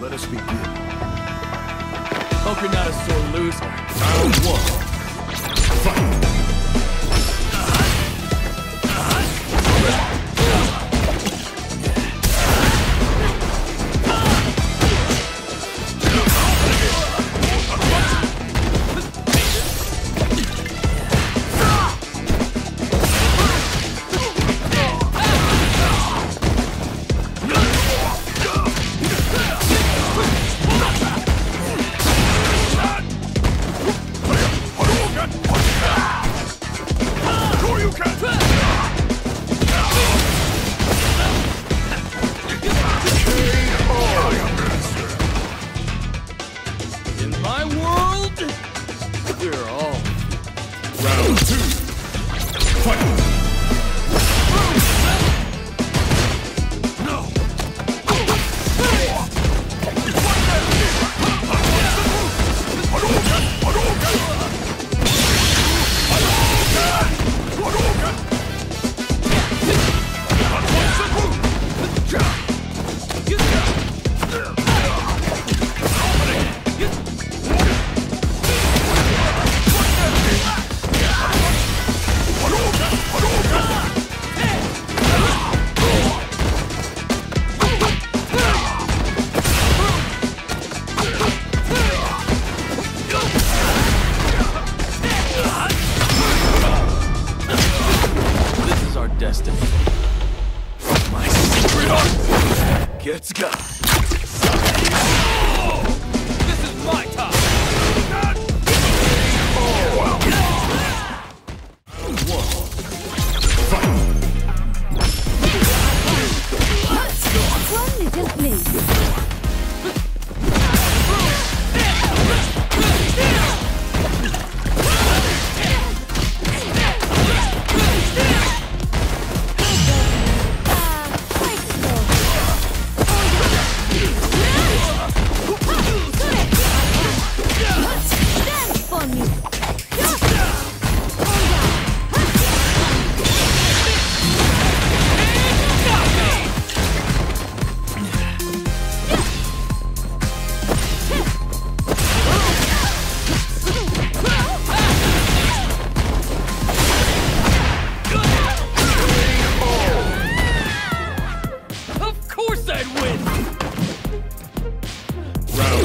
Let us begin. Hope you're not a sore loser. Round one. Hadouken!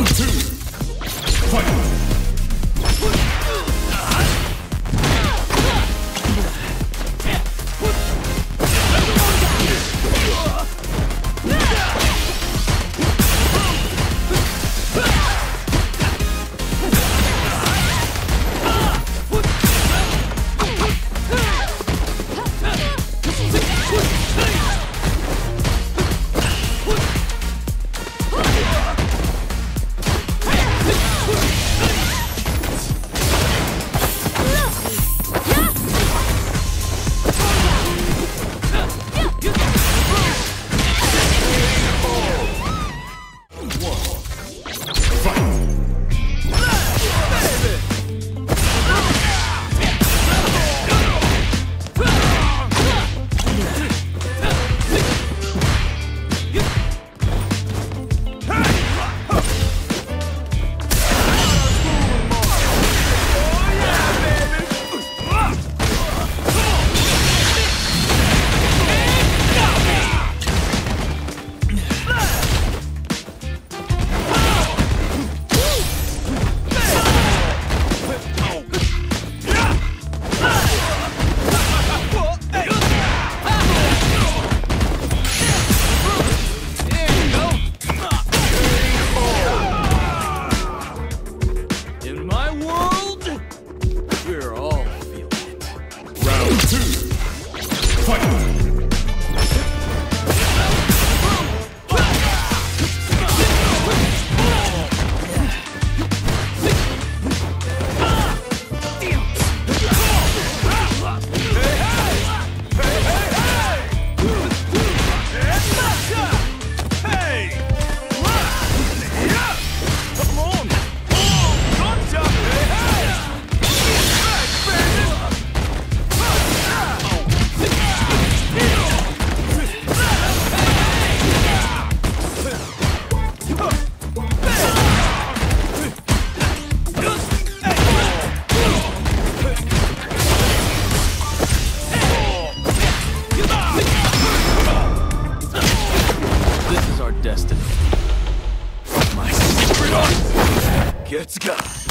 two. Let's go.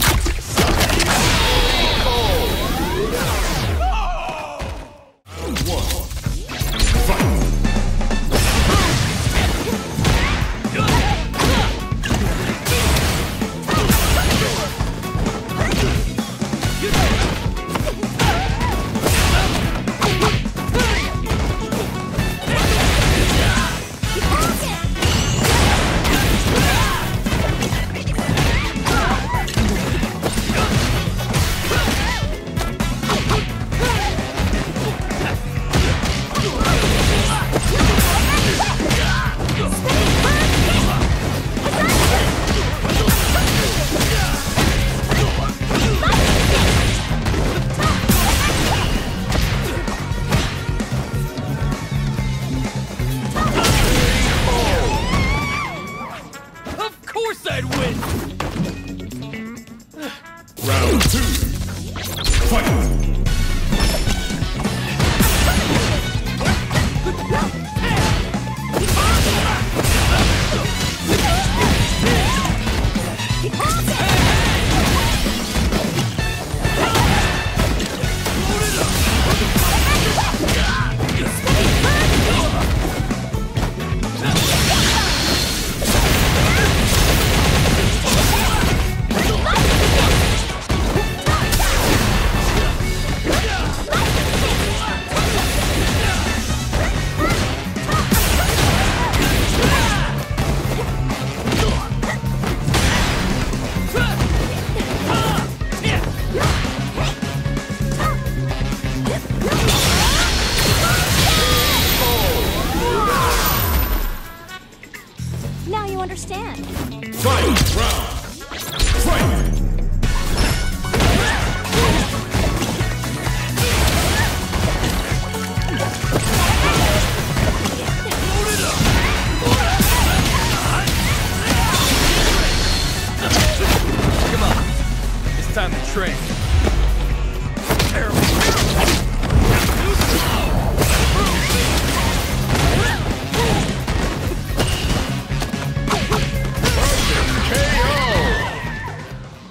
It's time to train.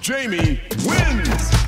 Jamie wins!